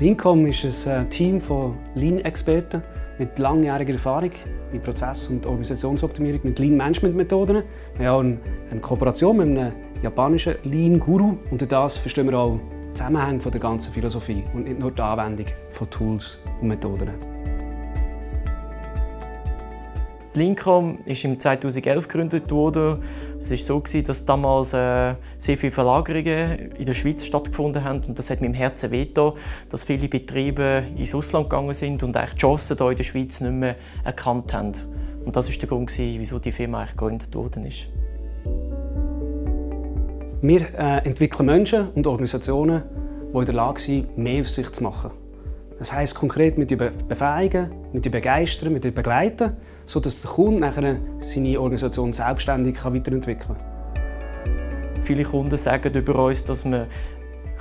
Lincom ist ein äh, Team von Lean-Experten mit langjähriger Erfahrung in Prozess- und Organisationsoptimierung mit Lean-Management-Methoden. Wir haben eine Kooperation mit einem japanischen Lean-Guru durch das verstehen wir auch Zusammenhänge der ganzen Philosophie und nicht nur die Anwendung von Tools und Methoden. Lincom ist im 2011 gegründet worden. Es war so, dass damals äh, sehr viele Verlagerungen in der Schweiz stattgefunden haben. Und das hat mir im Herzen wehgetan, dass viele Betriebe ins Ausland gegangen sind und die Chancen hier in der Schweiz nicht mehr erkannt haben. Und das war der Grund, wieso die Firma gegründet worden ist. Wir äh, entwickeln Menschen und Organisationen, die in der Lage sind, mehr aus sich zu machen. Das heisst konkret mit befähigen, mit begeistern, mit begleiten, sodass der Kunde nachher seine Organisation selbstständig weiterentwickeln kann. Viele Kunden sagen über uns, dass wir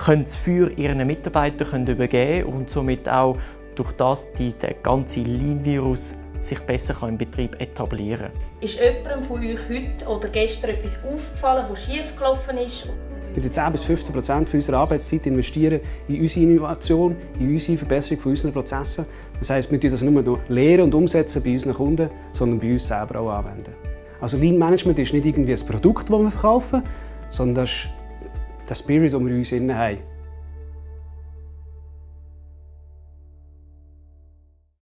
das Feuer ihren Mitarbeitern übergeben können und somit auch durch das die, der ganze Lean-Virus sich besser im Betrieb etablieren kann. Ist jemandem von euch heute oder gestern etwas aufgefallen, was schiefgelaufen ist? Wir 10 bis 15 Prozent unserer Arbeitszeit investieren in unsere Innovation, in unsere Verbesserung von unseren Prozessen. Das heisst, wir tun das nicht nur lehren und umsetzen bei unseren Kunden, sondern bei uns selber auch anwenden. Also Lean Management ist nicht irgendwie ein Produkt, das wir verkaufen, sondern das ist der Spirit, den wir in uns haben.